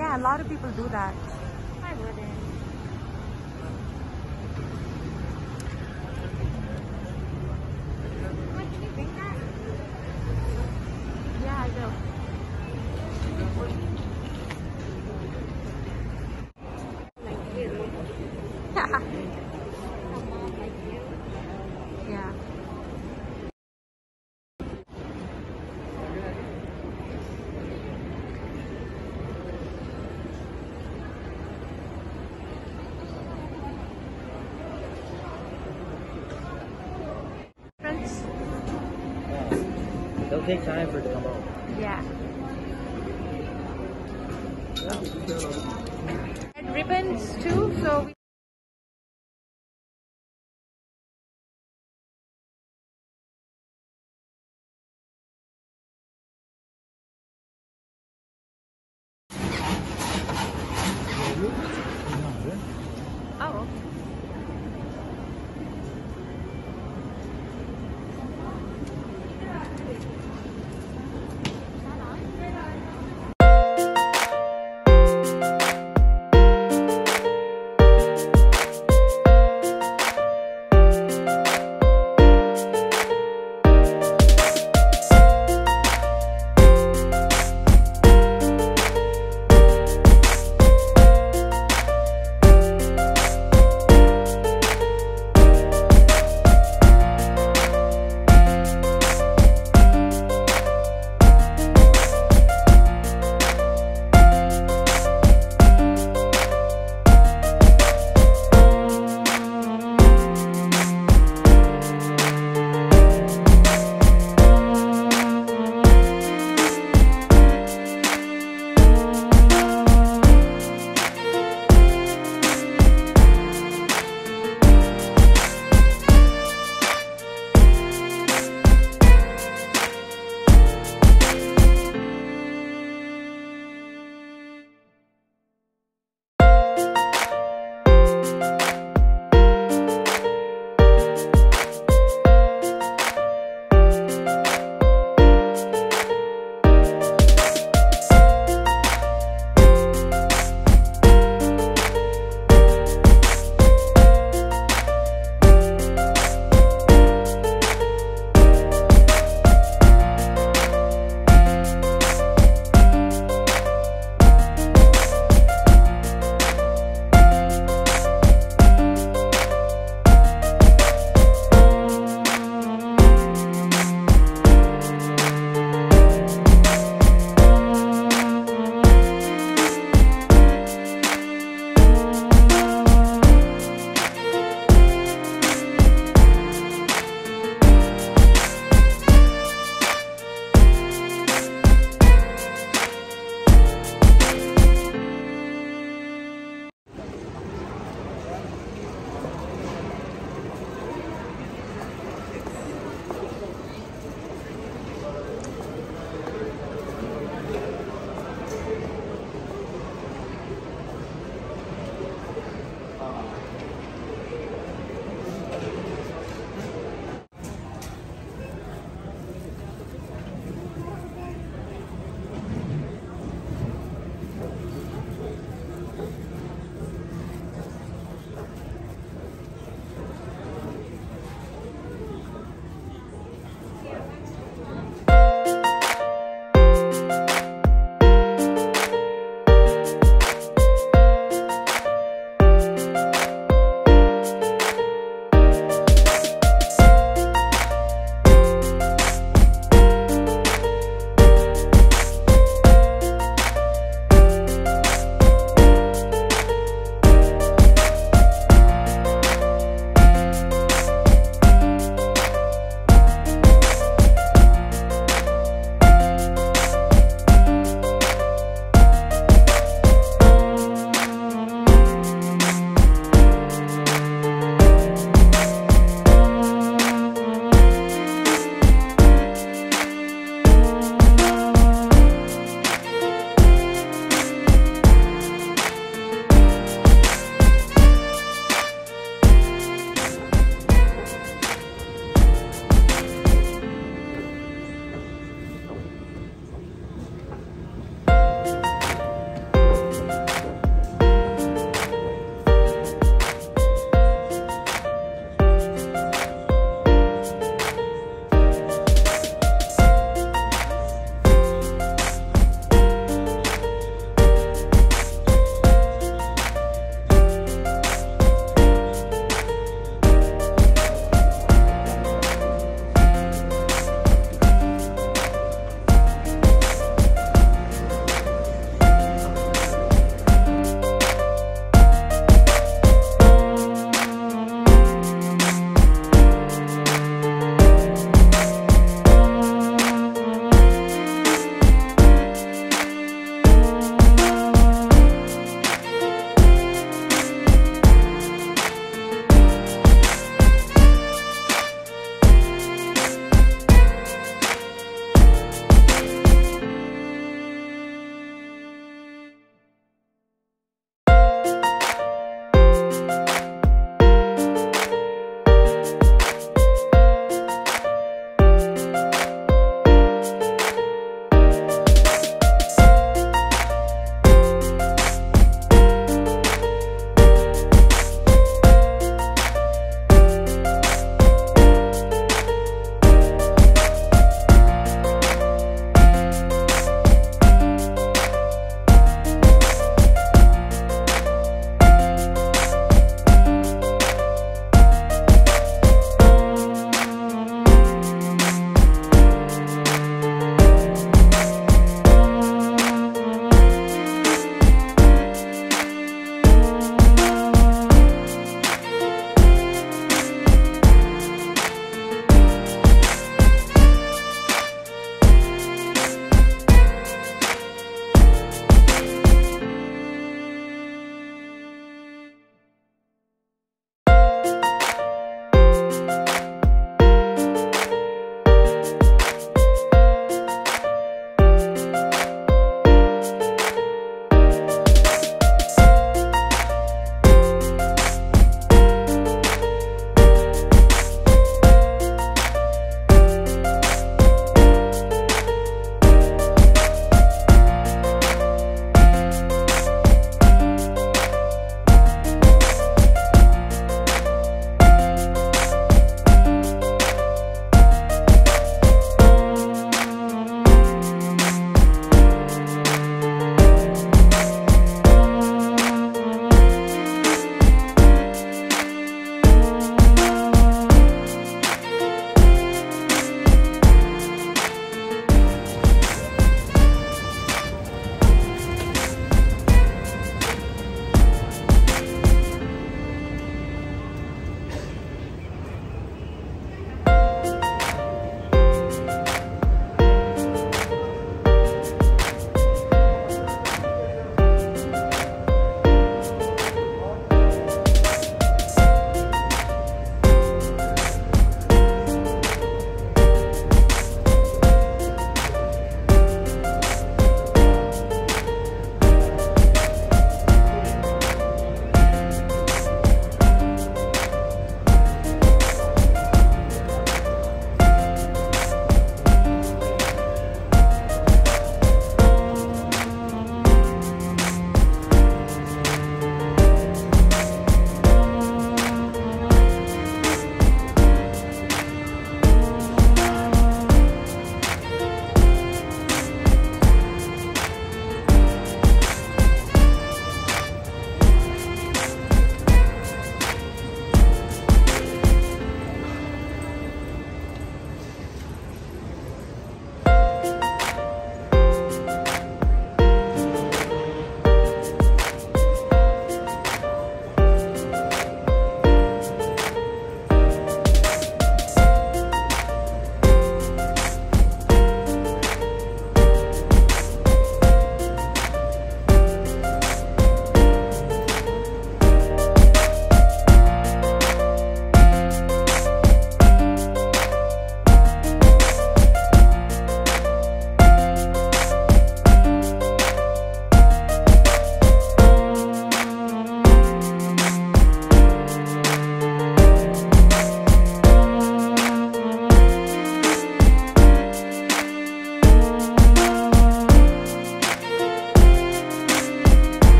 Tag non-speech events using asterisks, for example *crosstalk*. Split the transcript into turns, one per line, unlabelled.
Yeah, a lot of people do that.
I wouldn't. What, can you bring that?
Yeah, I will.
Like you. *laughs* A mom like you.
yeah. Friends?
It'll take time for it to come out.
Yeah. Red ribbons too, so we